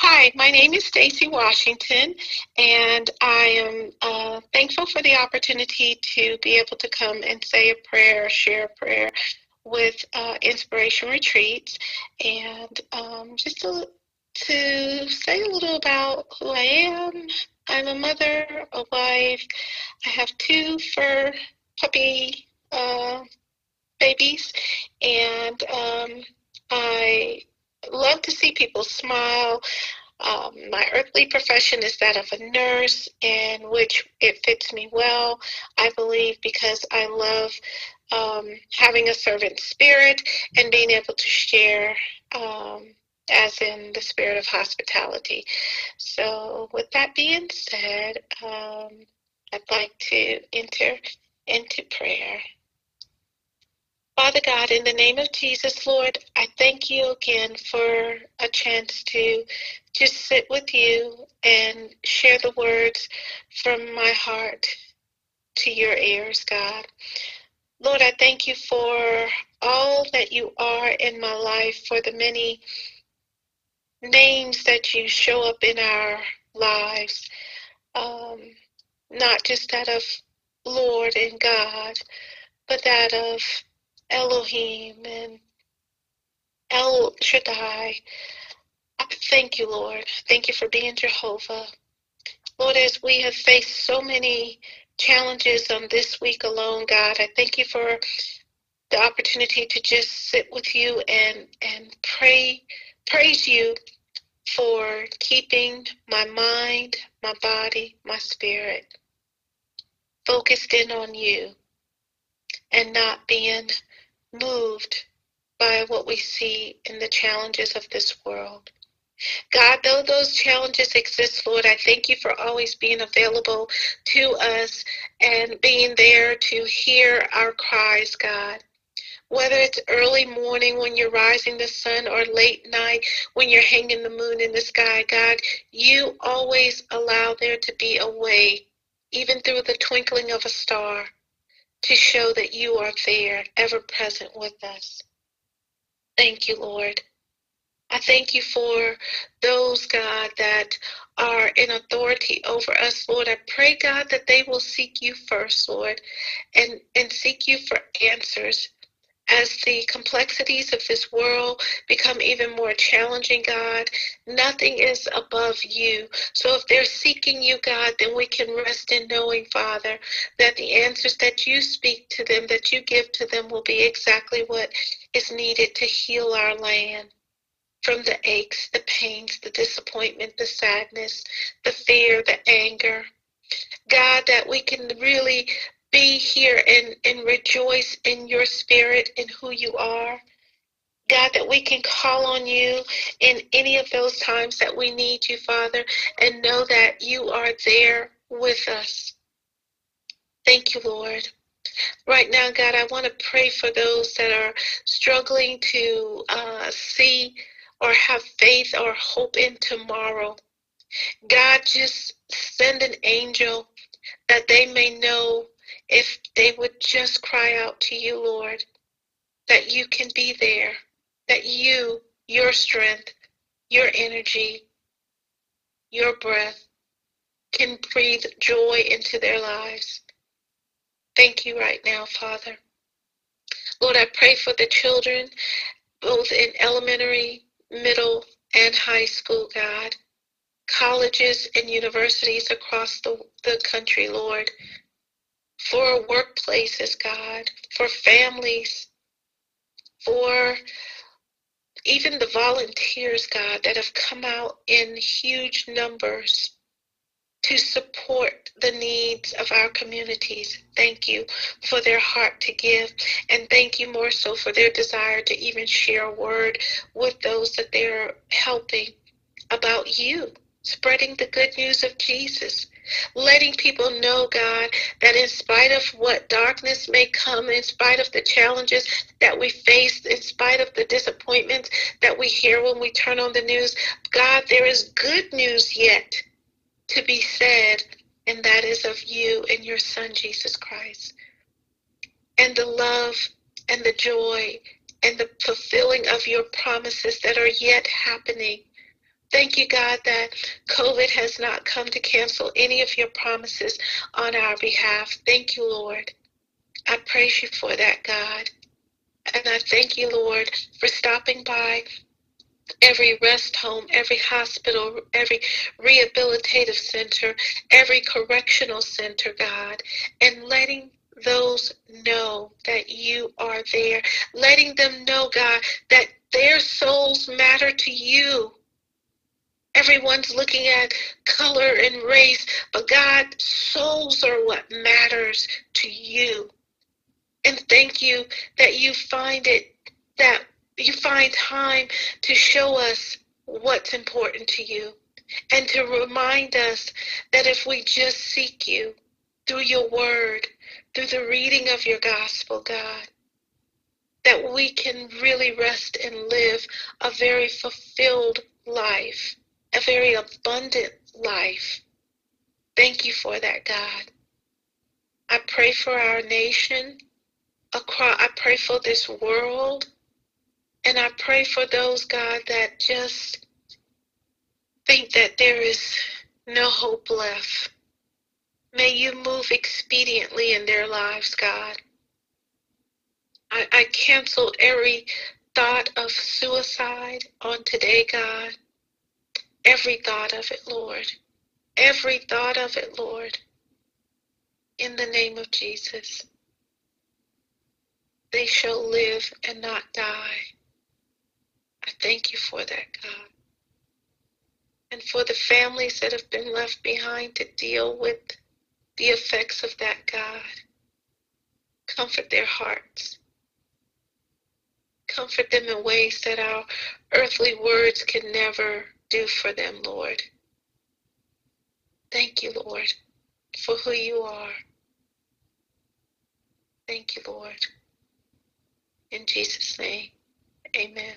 Hi, my name is Stacy Washington, and I am uh, thankful for the opportunity to be able to come and say a prayer, share a prayer with uh, Inspiration Retreats, and um, just to, to say a little about who I am. I'm a mother, a wife. I have two fur puppy uh, babies, and um, I to see people smile. Um, my earthly profession is that of a nurse, in which it fits me well, I believe, because I love um, having a servant spirit and being able to share, um, as in the spirit of hospitality. So, with that being said, um, I'd like to enter into prayer. Father God, in the name of Jesus, Lord, I thank you again for a chance to just sit with you and share the words from my heart to your ears, God. Lord, I thank you for all that you are in my life, for the many names that you show up in our lives, um, not just that of Lord and God, but that of Elohim and El Shaddai. I thank you, Lord. Thank you for being Jehovah. Lord, as we have faced so many challenges on this week alone, God, I thank you for the opportunity to just sit with you and, and pray, praise you for keeping my mind, my body, my spirit focused in on you and not being moved by what we see in the challenges of this world. God, though those challenges exist, Lord, I thank you for always being available to us and being there to hear our cries, God. Whether it's early morning when you're rising the sun or late night when you're hanging the moon in the sky, God, you always allow there to be a way, even through the twinkling of a star to show that you are there, ever present with us. Thank you, Lord. I thank you for those, God, that are in authority over us, Lord. I pray, God, that they will seek you first, Lord, and, and seek you for answers as the complexities of this world become even more challenging, God, nothing is above you. So if they're seeking you, God, then we can rest in knowing, Father, that the answers that you speak to them, that you give to them, will be exactly what is needed to heal our land from the aches, the pains, the disappointment, the sadness, the fear, the anger. God, that we can really be here and, and rejoice in your spirit and who you are. God, that we can call on you in any of those times that we need you, Father, and know that you are there with us. Thank you, Lord. Right now, God, I want to pray for those that are struggling to uh, see or have faith or hope in tomorrow. God, just send an angel that they may know if they would just cry out to you, Lord, that you can be there, that you, your strength, your energy, your breath can breathe joy into their lives. Thank you right now, Father. Lord, I pray for the children, both in elementary, middle, and high school, God, colleges and universities across the, the country, Lord for workplaces, God, for families, for even the volunteers, God, that have come out in huge numbers to support the needs of our communities. Thank you for their heart to give, and thank you more so for their desire to even share a word with those that they're helping about you, spreading the good news of Jesus letting people know, God, that in spite of what darkness may come, in spite of the challenges that we face, in spite of the disappointments that we hear when we turn on the news, God, there is good news yet to be said, and that is of you and your Son, Jesus Christ. And the love and the joy and the fulfilling of your promises that are yet happening Thank you, God, that COVID has not come to cancel any of your promises on our behalf. Thank you, Lord. I praise you for that, God. And I thank you, Lord, for stopping by every rest home, every hospital, every rehabilitative center, every correctional center, God, and letting those know that you are there, letting them know, God, that their souls matter to you. Everyone's looking at color and race, but God, souls are what matters to you. And thank you that you find it, that you find time to show us what's important to you and to remind us that if we just seek you through your word, through the reading of your gospel, God, that we can really rest and live a very fulfilled life, a very abundant life. Thank you for that, God. I pray for our nation. I pray for this world. And I pray for those, God, that just think that there is no hope left. May you move expediently in their lives, God. I, I canceled every thought of suicide on today, God. Every thought of it, Lord. Every thought of it, Lord. In the name of Jesus. They shall live and not die. I thank you for that, God. And for the families that have been left behind to deal with the effects of that, God. Comfort their hearts. Comfort them in ways that our earthly words can never do for them, Lord. Thank you, Lord, for who you are. Thank you, Lord. In Jesus' name, amen.